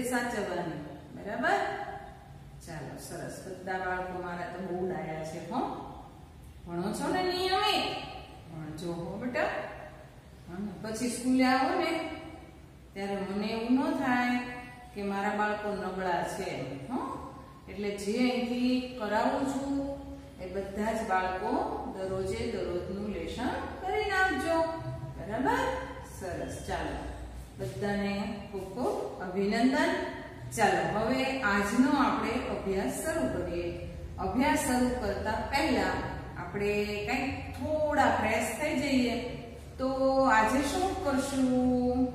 તબિયત સાચવવાની. બરાબર? ચાલો, સરસ. બધા બાળકો મારા તો બહુ ડાયા છે, હો. ભણો છો ને નિયમિત ભણજો હો, બેટા. પછી સ્કૂલે આવો ને. ત્યારે મને એવું ન થાય કે મારા બાળકો નબળા છે હો. એટલે જે અહીંથી કરાવું છું, એ બધા જ બાળકો દરરોજે દરરોજનું લેશન કરીને આવજો બરાબર? સરસ. ચાલો. બધાને ખૂબ ખૂબ અભિનંદન. ચાલો, હવે આજનો આપણે અભ્યાસ શરૂ કરીએ. અભ્યાસ શરૂ કરતા પહેલા આપણે કંઈક થોડા ફ્રેશ થઈ જઈએ. તો આજે શું કરશું?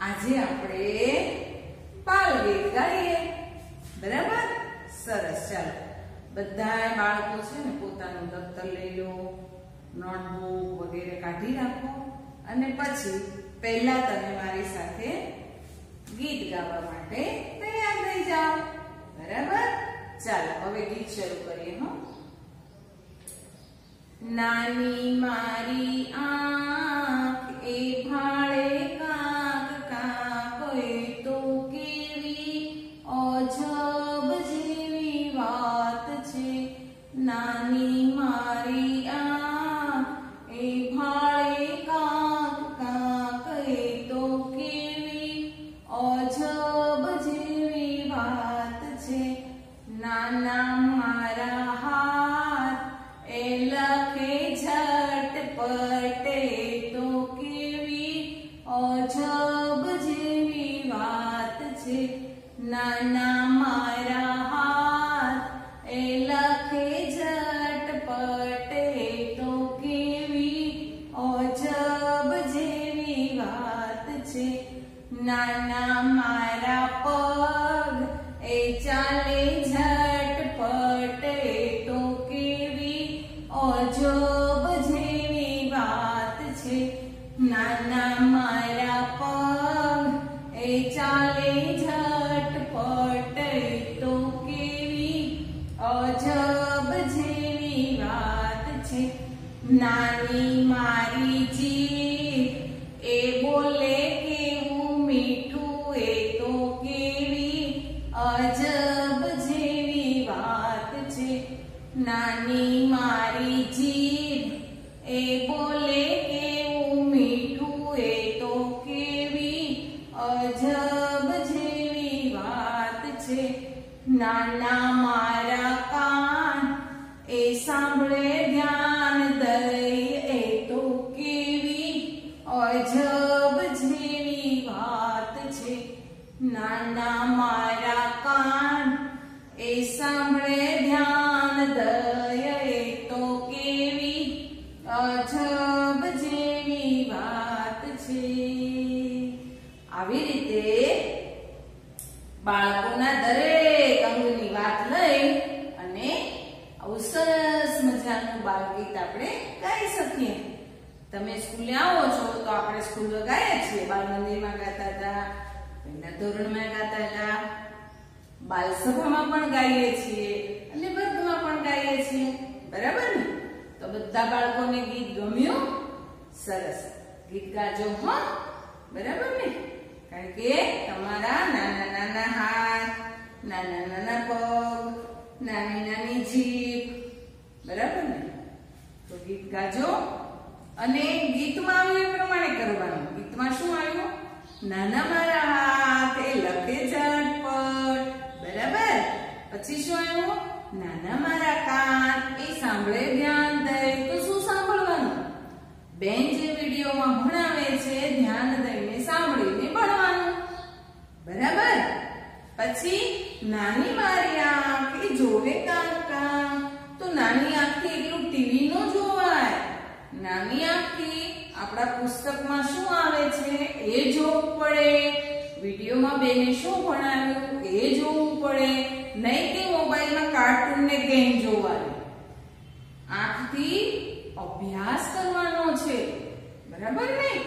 આજે આપણે પાલગીત ગાઈએ. બરાબર? સરસ, ચાલો. બધા બાળકો છે ને પોતાનું દફતર લઈ લો, નોટબુક વગેરે કાઢી રાખો અને પછી પહેલા તમે મારી સાથે ગીત ગાવા માટે તૈયાર થઈ જાઓ. બરાબર? ચાલો, હવે ગીત શરૂ કરીએ હો. નાની મારી આંખ એ ભાળે અજબ જેવી વાત છે. નાની મારી જીભ એ બોલે કેવું મીઠું, એ તો કેવી? અજબ જેવી વાત છે. નાની મારી જીભ એ બોલે કેવું મીઠું, એ તો કેવી? અજબ જેવી વાત છે. નાના મારા રીતે બાળકોના દરેક અંગની વાત લઈ અને આવું સરસ મજાનું બાલગીત આપણે ગાઈ શકીએ. તમે સ્કૂલે આવો છો તો આપણે સ્કૂલ ગાયા છીએ. બાલ મંદિરમાં ગાતા હતા, પહેલા ધોરણમાં ગાતા હતા. બાલ સભામાં પણ ગાઈએ છીએ અને વર્ગમાં પણ ગાઈએ છીએ. બરાબર ને? તો બધા બાળકોને ગીત ગમ્યું? સરસ. ગીત ગાજો, હો? બરાબર ને? કારણ કે તમારા નાના નાના હાથ, નાના નાના પગ, નાની નાની જીભ. બરાબર ને? તો ગીત ગાજો અને ગીતમાં આવ્યું એ પ્રમાણે કરવાનું. ગીતમાં શું આવ્યું? નાના મારા હાથ એ લખે ઝટપટ. બરાબર? પછી શું આવ્યું? નાના મારા કાન, એ સાંભળે ધ્યાન. બેન જે વિડીયોમાં ભણાવે છે, ધ્યાન દઈને સાંભળીને ભણવાનું. બરાબર? પછી નાની મારી આંખ એ જોવે કાકા. તો નાની આંખથી એટલું ટીવી નો જોવાય. નાની આંખથી આપણા પુસ્તકમાં શું આવે છે? એ જોવું પડે. વિડીયોમાં બેને શું ભણાવ્યું? એ જોવું પડે. નહીં કે મોબાઈલમાં કાર્ટૂન ને ગેમ જોવાની. આંખથી અભ્યાસ કરવાનો છે. બરાબર ને?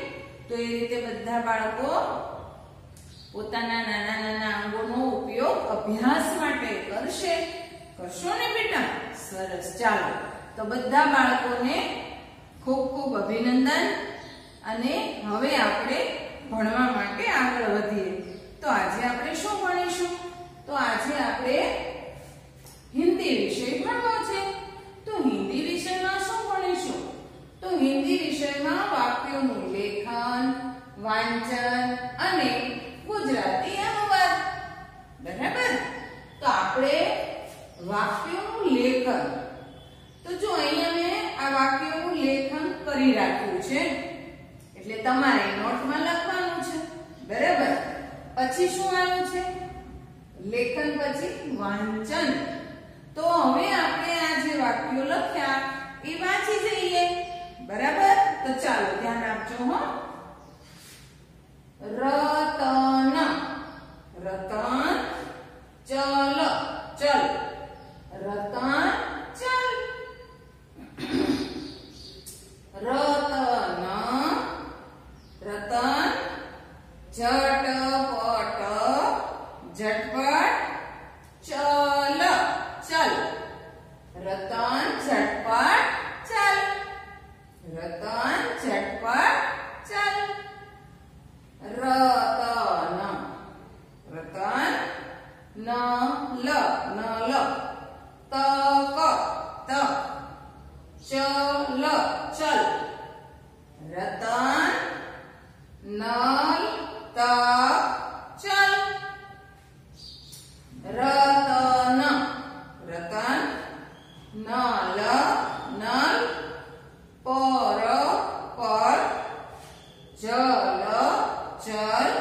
તો એ રીતે બધા બાળકો પોતાના નાના નાના અંગોનો ઉપયોગ અભ્યાસ માટે કરશે. કરશો ને બેટા? સરસ. ચાલો. તો બધા બાળકોને ખૂબ ખૂબ અભિનંદન. અને હવે આપણે ભણવા માટે આગળ વધીએ. તો આજે આપણે શું ભણીશું? તો આજે આપણે હિન્દી વિષય વિષયમાં વાક્યોનું લેખન, વાંચન અને ગુજરાતી અનુવાદ. બરાબર? તો આપણે વાક્યોનું લેખન. તો જો અહીંયા મેં આ વાક્યોનું લેખન કરી રાખ્યું છે, એટલે તમારે નોટમાં લખવાનું છે. બરાબર? પછી શું આવ્યું છે? લેખન પછી વાંચન. તો હવે આપણે આ જે વાક્યો લખ્યા એ વાંચી જઈએ. બરાબર? તો ચાલો ધ્યાન આપજો હો. રતન. રતન, ચલ ચલ. રતન ચલ. રતન. રતન, ઝટપટ ઝટપટ ચલ ચલ રતન ઝટપટ ચલ રતન ઝટપટ ચલ રતન રતન ન લ ન લ તક ત ચલ ચલ રતન નલ તક ચલ રતન રતન નલ નલ પર પર જલ જલ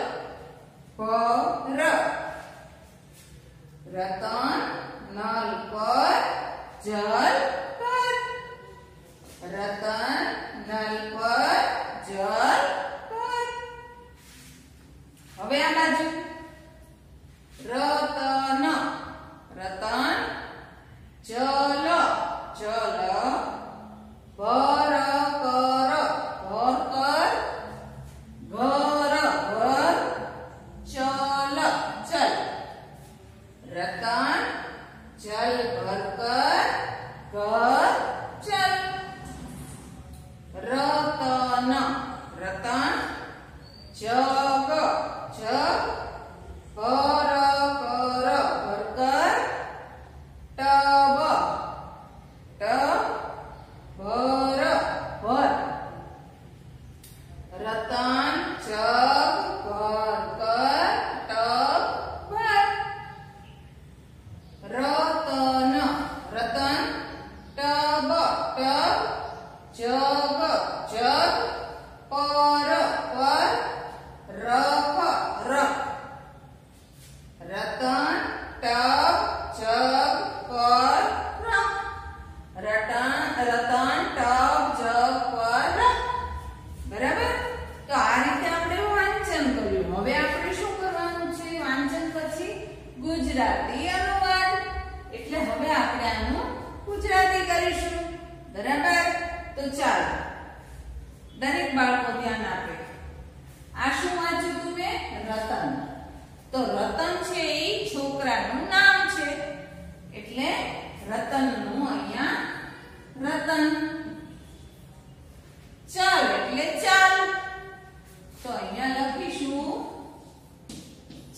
પર રતન નલ પર જલ પર રતન નલ પર જલ પર હવે આ બાજુ. રતન. રતન. જલ. જલ. ભર કર ભર કર ઘર. ઘર. ચલ. ચલ. રતન. જલ. ભર કર ઘર. ચલ. રતન. રતન. જગ જગ કર કર ભર કર ટબ ટબ ભર ભર રતન જગ કર કર ટબ ભર Ratan Ratan tub jug jug પર પર રખ રખ રતન ટબ જગ પર રખ રતન રતન ટબ જગ પર રખ બરાબર તો આ રીતે આપણે વાંચન કર્યું. હવે આપણે શું કરવાનું છે? વાંચન પછી ગુજરાતી અનુવાદ. એટલે હવે આપણે આનું ગુજરાતી કરીશું. બરાબર તો ચાલો. દરેક બાળકો ધ્યાન આપે. આ શું વાંચ્યું તું મેં રતન. તો રતન છે એ છોકરાનું નામ છે. એટલે રતનનું અહીંયા રતન. ચાલ, એટલે ચાલ. તો અહીંયા લખીશું.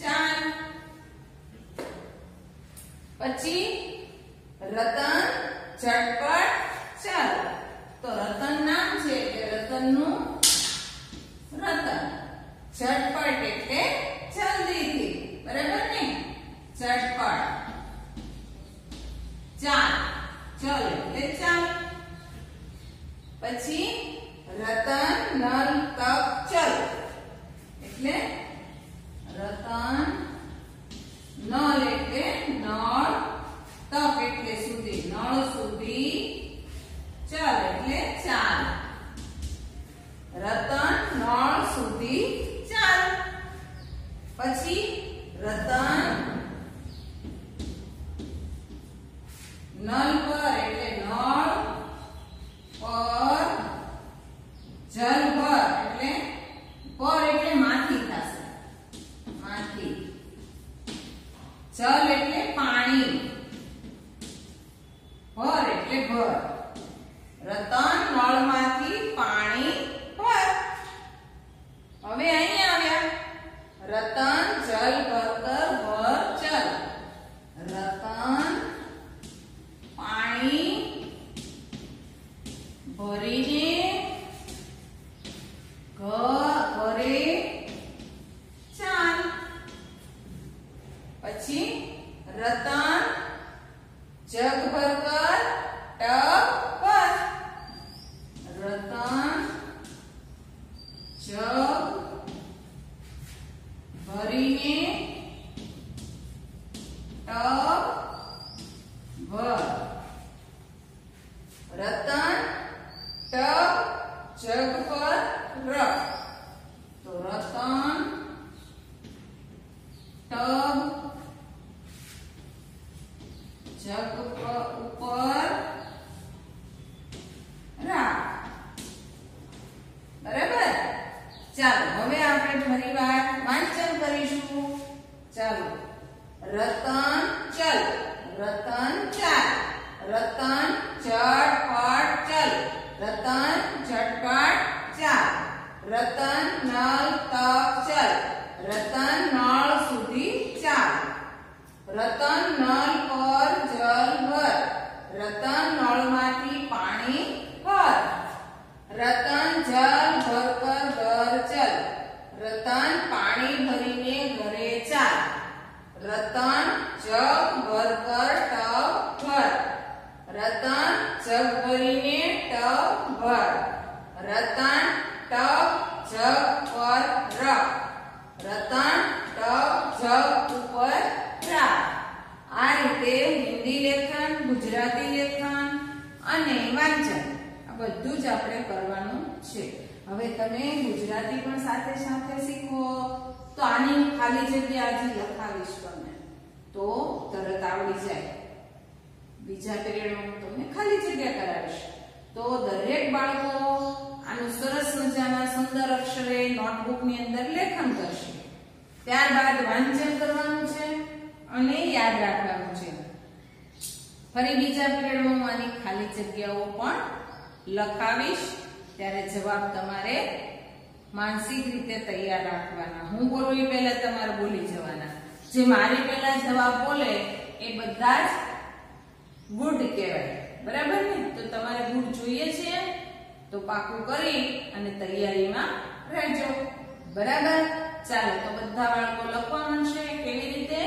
ચાલ. પછી રતન ઝટપટ ચાલ. તો રતન નામ છે એટલે રતનનું રતન. ઝટપટ એટલે જલ્દીથી. બરાબર ને? ઝટપટ. ચાલ. ચલ એટલે ચાલ. પછી રતન નલ તપ ચલ. એટલે રતન Oh. જગ પર રખ તો રતન ટબ જગ પર ઉપર રાખ બરાબર? ચાલો, હવે આપણે ફરીવાર વાંચન કરીશું. ચાલો. રતન ચલ. રતન ચાલ. રતન ઝટપટ ચલ રતન ઝટપટ ચાલ રતન નલ તક ચલ રતન નળ સુધી ચાલ રતન નલ પર જલ ભર રતન નળમાંથી પાણી ભર રતન જલ ભરકર ઘર ચલ રતન પાણી ભરીને ઘરે ચાલ રતન જગ ભરકર ટબ ભર રતન જગ ભરીને ટબ ભર રતન ટબ જગ પર રખ રતન ટબ જગ ઉપર રાખ આ રીતે હિન્દી લેખન ગુજરાતી લેખન અને વાંચન આ બધું જ આપણે કરવાનું છે હવે તમે ગુજરાતી પણ સાથે સાથે શીખો તો આની ખાલી જગ્યા આજે લખાવીશ તમને. તો તરત આવડી જાય. બીજા પિરિયડમાં હું તમને ખાલી જગ્યા કરાવીશ. તો દરેક બાળકો આનું સરસ મજાના સુંદર અક્ષરે નોટબુકની અંદર લેખન કરશે. ત્યારબાદ વાંચન કરવાનું છે અને યાદ રાખવાનું છે. ફરી બીજા પીરિયડમાં હું આની ખાલી જગ્યાઓ પણ લખાવીશ. ત્યારે જવાબ તમારે માનસિક રીતે તૈયાર રાખવાના. હું બોલું એ પહેલા તમારે બોલી જવાના. જે મારી પહેલા જવાબ બોલે, એ બધા જ ગુડ કહેવાય. બરાબર ને? તો તમારે ગુડ જોઈએ છે, તો પાકું કરી અને તૈયારીમાં રહેજો. બરાબર? ચાલો, તો બધા બાળકો લખવાનું છે કેવી રીતે?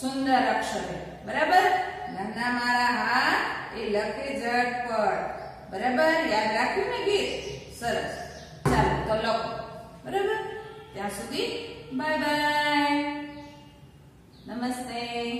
સુંદર અક્ષરે. બરાબર? નાના મારા હાથ, એ લખે ઝટપટ. બરાબર? યાદ રાખ્યું ને ગીત? સરસ. ચાલો, તો લખો. બરાબર? ત્યાં સુધી બાય બાય. નમસ્તે.